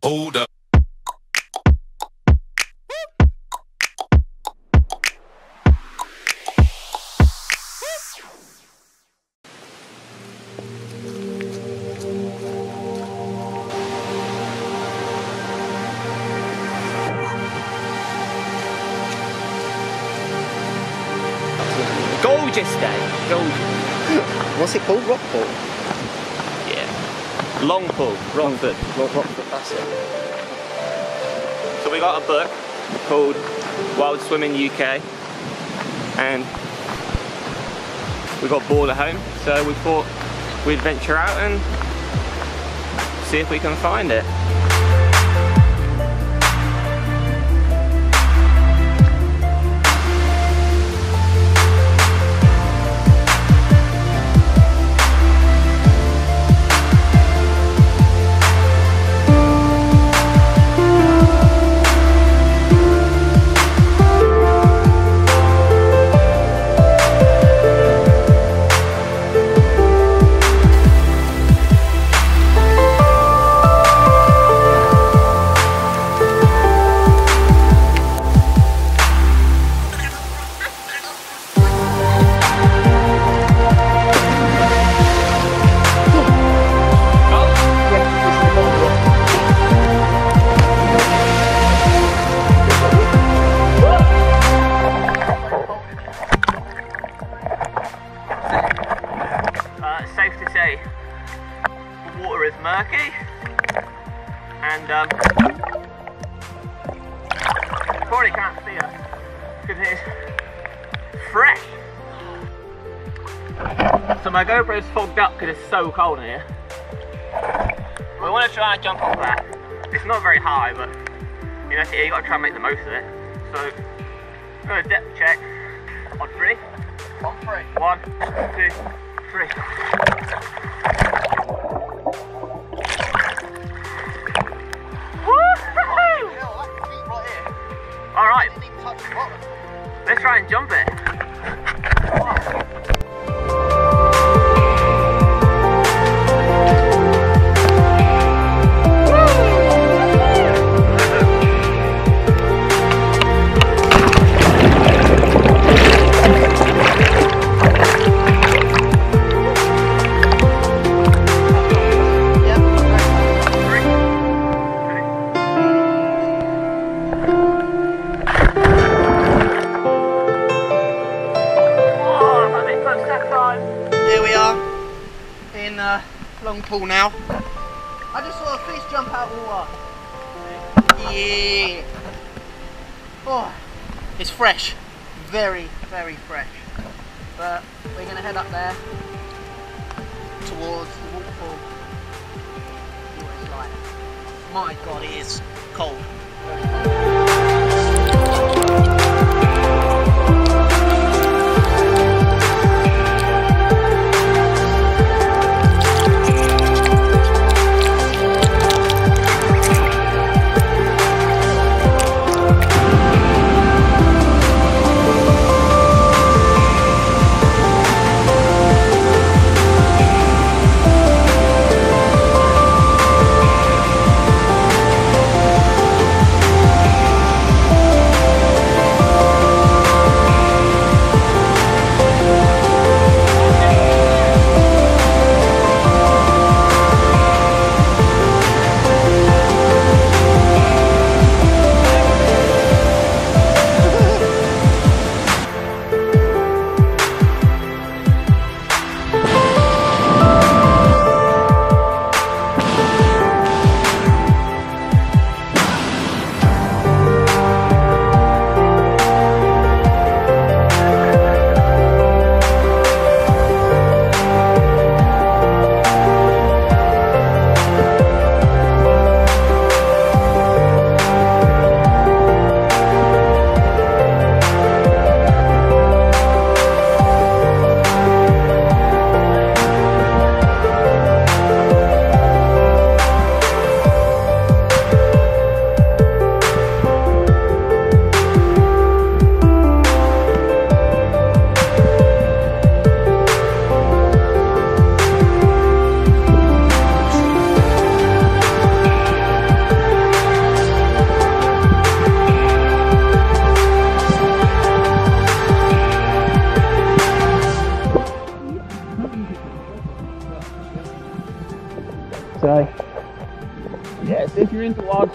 Hold up. Gorgeous day. Gorgeous. What's it called? Rock pool? Yeah. Long pool. Rockford. Rock, Rockford, that's it. So we got a book called Wild Swimming UK and we got bored at home so we thought we'd venture out and see if we can find it. To say the water is murky and um, you probably can't see us because it's fresh. So my GoPro's fogged up because it's so cold in here. We want to try and jump off that. It's not very high, but you know, you got to try and make the most of it. So, I'm going to depth check on three. On three. One, two, three. Thank you. In uh, Long Pool now. I just saw a fish jump out of the water. Yeah. Oh, it's fresh. Very, very fresh. But we're going to head up there towards the waterfall. See what it's like. My god, it is cold.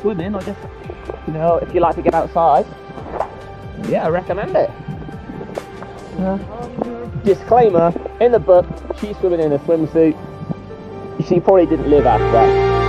Swimming or just, you know, if you like to get outside, yeah, I recommend it. Uh, disclaimer, in the book, she's swimming in a swimsuit. She probably didn't live after that.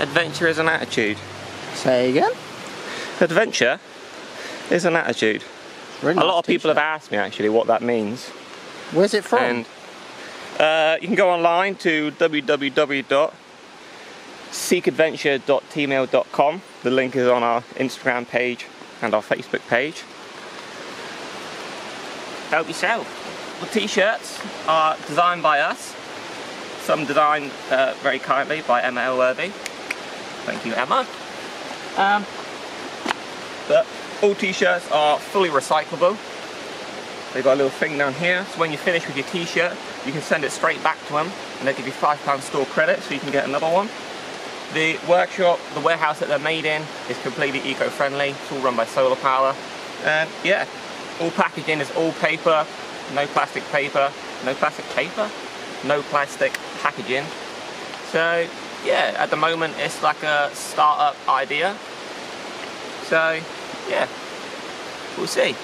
Adventure is an attitude. Say again? Adventure is an attitude. Really A nice lot of people have asked me actually what that means. Where's it from? And uh, you can go online to www.seec-adventure.teemill.com. The link is on our Instagram page and our Facebook page. Help yourself. The t-shirts are designed by us. Some designed uh, very kindly by Emma Elworthy. Thank you, Emma. Um, but all t-shirts are fully recyclable. They've got a little thing down here, so when you finish with your t-shirt, you can send it straight back to them, and they'll give you £5 store credit, so you can get another one. The workshop, the warehouse that they're made in, is completely eco-friendly. It's all run by solar power. And yeah, all packaging is all paper, no plastic paper, no plastic paper, no plastic packaging. So yeah, at the moment it's like a startup idea. So yeah, we'll see.